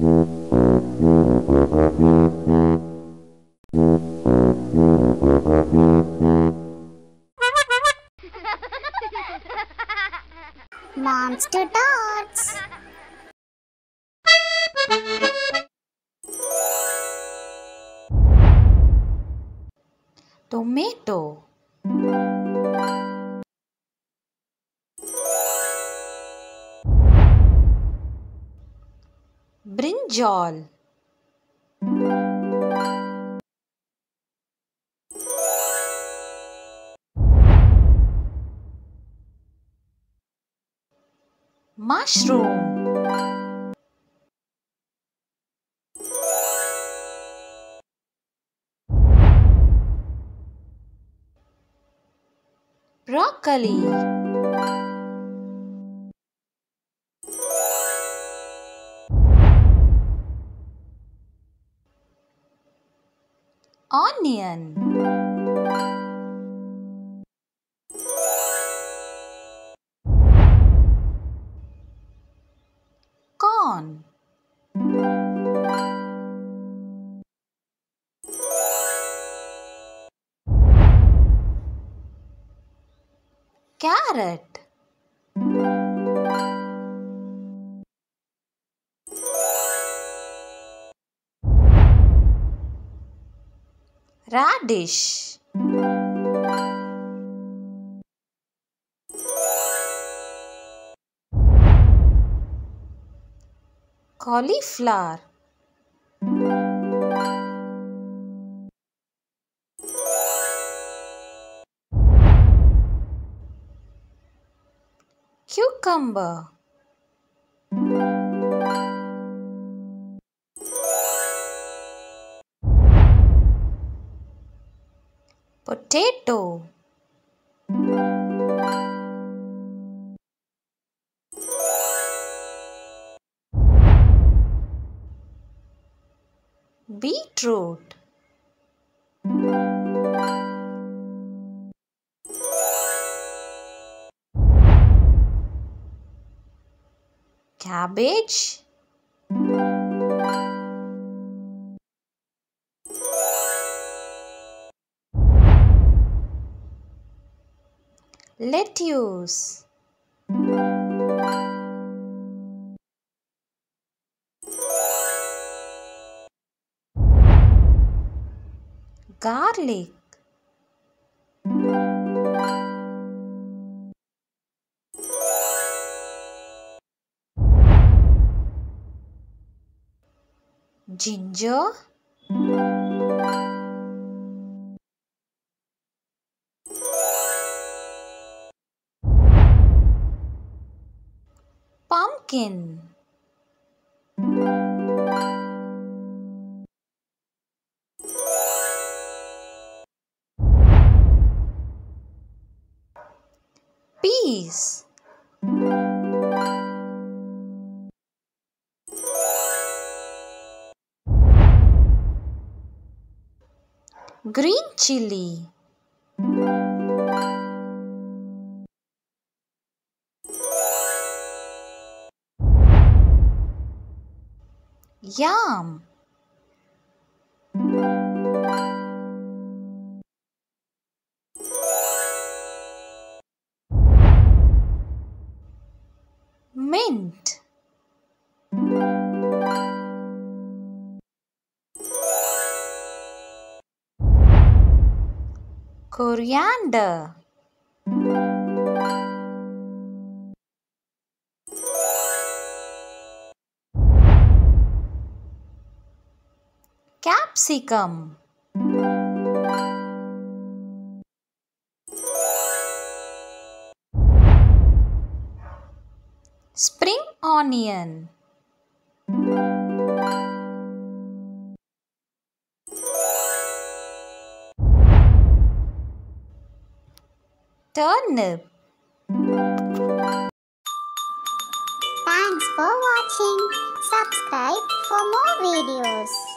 Moms to Tots. tomato brinjal mushroom broccoli onion. Corn. Carrot radish. Cauliflower. Cucumber potato. Beetroot. Cabbage lettuce. Garlic. Ginger pumpkin peas green chili yam mint. Coriander capsicum spring onion turnip Thanks for watching. Subscribe for more videos.